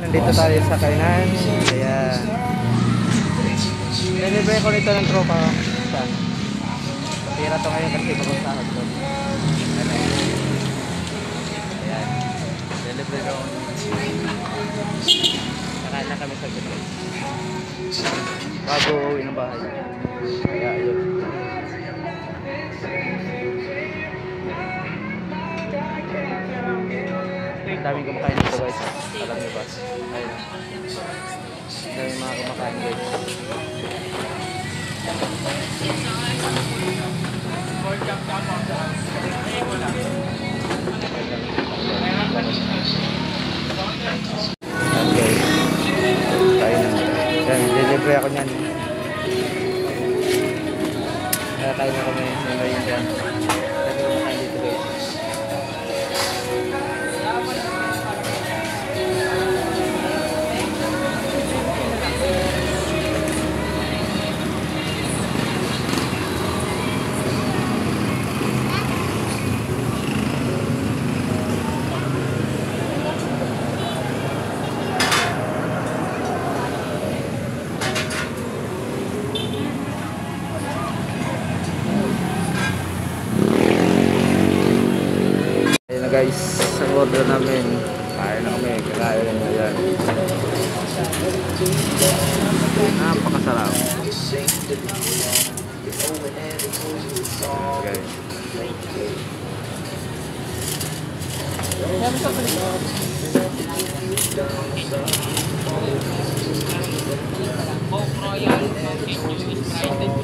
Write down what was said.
Nandito tayo sa kainan. Ayan. Deliver ko nito ng tropa. Tira to ngayon kasi bagong sahod ko. Ayan. Deliver ko. Nakain na kami sa gabi. Bago uwi ng bahay. Kaya yun. Daming kumakain dito guys. Alam niyo ba? Ayun. Daming mga kumakain guys. Okay. Na. Yan, delivery ako niyan. Kaya kain na kami. Mayin dyan. Ayun na guys, sa order namin. Kain na kami, kakain na yan. Napakasarap. Guys. Coke Royal, Dew, Sprite.